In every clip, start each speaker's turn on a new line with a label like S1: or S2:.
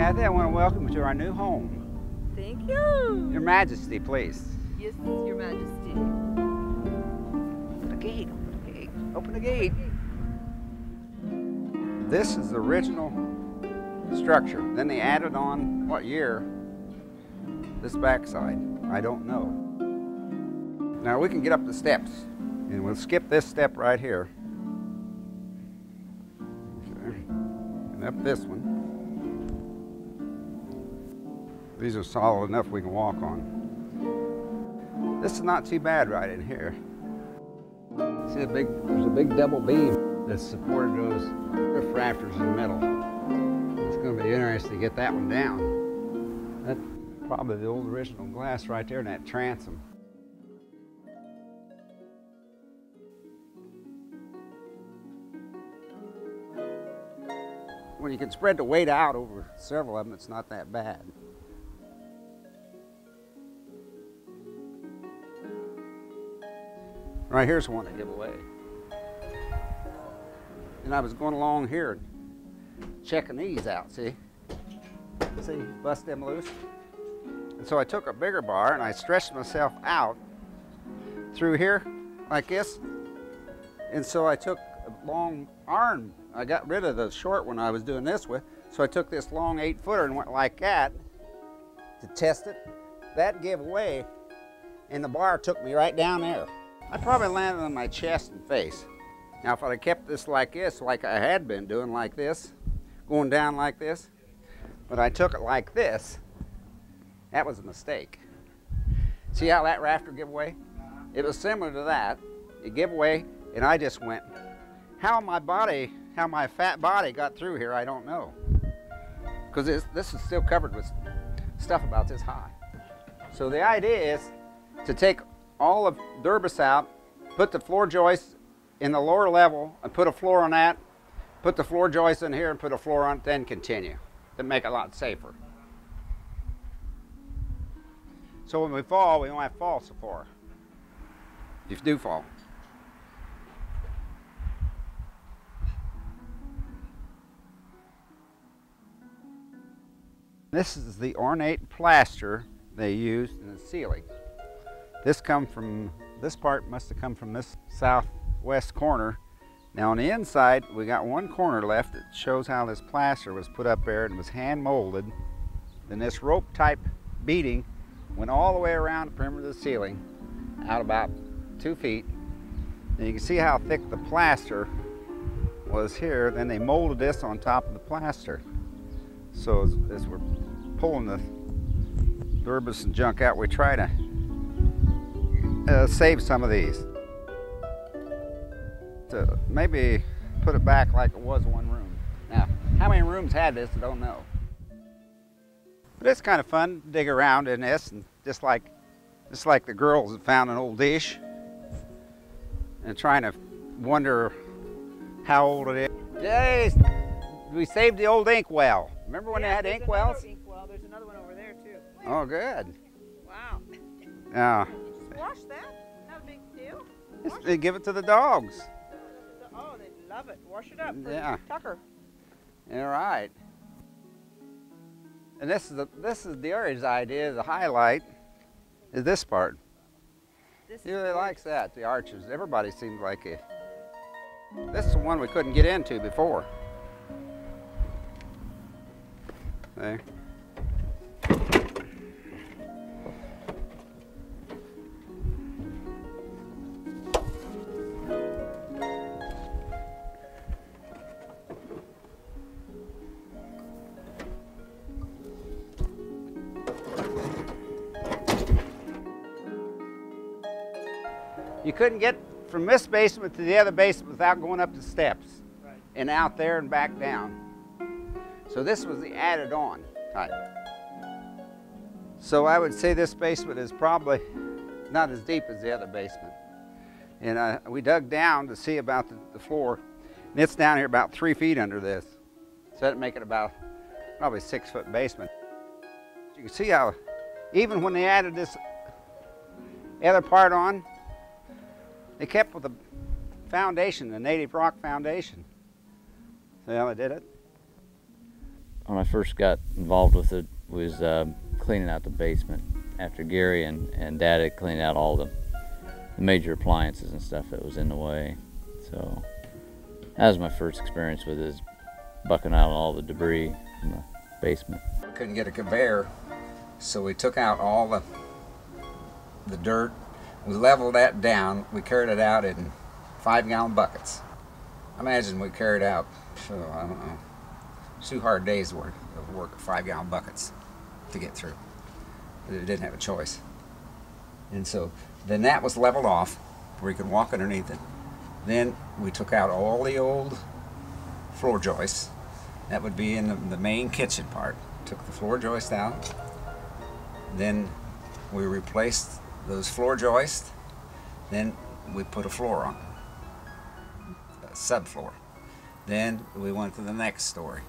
S1: Kathy, I want to welcome you to our new home.
S2: Thank you.
S1: Your Majesty, please.
S2: Yes, Your Majesty.
S1: Open the gate. Open the gate. Open the gate. This is the original structure. Then they added on what year? This backside. I don't know. Now we can get up the steps, and we'll skip this step right here. Okay. And up this one. These are solid enough we can walk on. This is not too bad right in here. See a big, there's a big double beam that supported those roof rafters in the middle. It's going to be interesting to get that one down. That's probably the old original glass right there in that transom. When you can spread the weight out over several of them, it's not that bad. Right here's one to give away. And I was going along here checking these out, see? See, bust them loose. And so I took a bigger bar and I stretched myself out through here like this. And so I took a long arm. I got rid of the short one I was doing this with. So I took this long eight footer and went like that to test it. That gave away and the bar took me right down there. I probably landed on my chest and face. Now, if I'd have kept this like this, like I had been doing, like this, going down like this, but I took it like this, that was a mistake. See how that rafter gave away? It was similar to that. It gave away, and I just went. How my body, how my fat body got through here, I don't know. Because this is still covered with stuff about this high. So the idea is to take all of Durbus out, put the floor joist in the lower level and put a floor on that, put the floor joist in here and put a floor on it, then continue to make it a lot safer. So when we fall, we don't have fall so far. If you do fall. This is the ornate plaster they used in the ceiling. This come from, this part must have come from this southwest corner. Now on the inside, we got one corner left that shows how this plaster was put up there and was hand molded. Then this rope type beading went all the way around the perimeter of the ceiling, out about two feet. And you can see how thick the plaster was here. Then they molded this on top of the plaster. So as, as we're pulling the Durbus and junk out, we try to uh, save some of these. To maybe put it back like it was one room. Now, how many rooms had this, I don't know. But it's kind of fun to dig around in this and just like just like the girls that found an old dish and trying to wonder how old it is. Yay! We saved the old ink well. Remember when
S2: yeah,
S1: they had ink
S2: wells?
S1: Ink
S2: well. There's another one over there too.
S1: Oh, good.
S2: Wow.
S1: Yeah.
S2: Wash that? Not a big deal.
S1: They give it to the dogs.
S2: Oh, they love it. Wash it up.
S1: yeah.
S2: Tucker.
S1: All right. And this is the this is Darius' idea. The highlight is this part.
S2: This
S1: he really likes that. The arches. Everybody seems like it. This is the one we couldn't get into before. There. You couldn't get from this basement to the other basement without going up the steps
S2: right.
S1: and out there and back down. So this was the added on type. So I would say this basement is probably not as deep as the other basement. And uh, we dug down to see about the, the, floor, and it's down here about three feet under this. So that'd make it about probably six foot basement. You can see how, even when they added this other part on, they kept with the foundation, the native rock foundation. See how they did it?
S3: when I first got involved with it was uh, cleaning out the basement after Gary and, and Dad had cleaned out all the, the major appliances and stuff that was in the way. So that was my first experience with it, is bucking out all the debris in the basement.
S1: We couldn't get a conveyor, so we took out all the the dirt. We leveled that down. We carried it out in five gallon buckets. Imagine we carried out, oh, I don't know, two hard days of work, five gallon buckets to get through. We didn't have a choice. And so then that was leveled off where you could walk underneath it. Then we took out all the old floor joists. That would be in the, the main kitchen part. Took the floor joist out. Then we replaced those floor joists. Then we put a floor on, a subfloor. Then we went to the next story.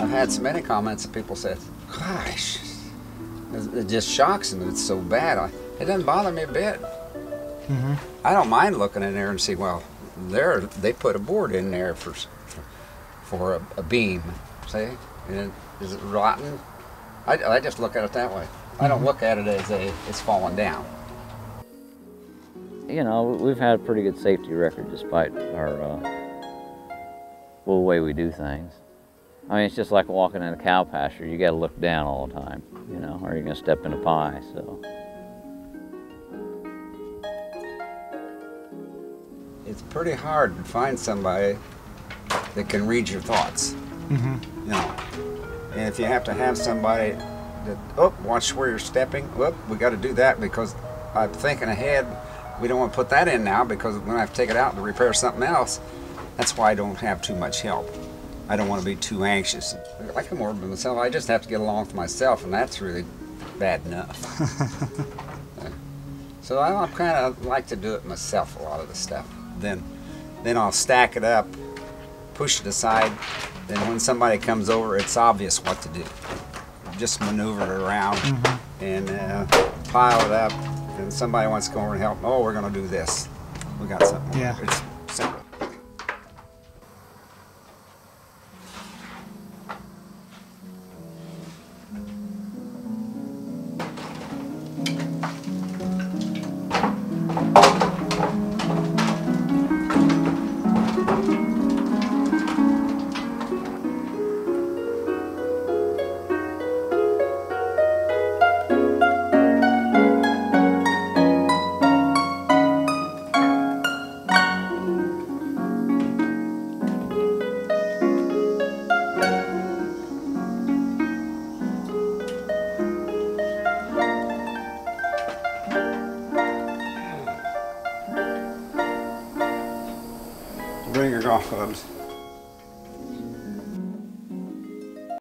S1: I've had so many comments that people said, gosh, it just shocks them. That it's so bad. I, it doesn't bother me a bit. I don't mind looking in there and see, well, there they put a board in there for for a, a beam. See, and is it rotten? I, I just look at it that way. I don't look at it as a it's falling down.
S3: You know, we've had a pretty good safety record despite our uh, well, way we do things. I mean, it's just like walking in a cow pasture. You got to look down all the time, you know, or you're gonna step in a pie. So.
S1: It's pretty hard to find somebody that can read your thoughts.
S4: Mm-hmm.
S1: You know, and if you have to have somebody that oh watch where you're stepping. Whoop, we got to do that because I'm thinking ahead. We don't want to put that in now because we're going to have to take it out to repair something else. That's why I don't have too much help. I don't want to be too anxious. I can work with myself. I just have to get along with myself, and that's really bad enough. so I, I kind of like to do it myself. A lot of the stuff. Then, then I'll stack it up, push it aside. Then when somebody comes over, it's obvious what to do. Just maneuver it around and uh, pile it up. And somebody wants to come over and help. Oh, we're going to do this. We got something.
S4: Yeah.
S1: It's Golf clubs.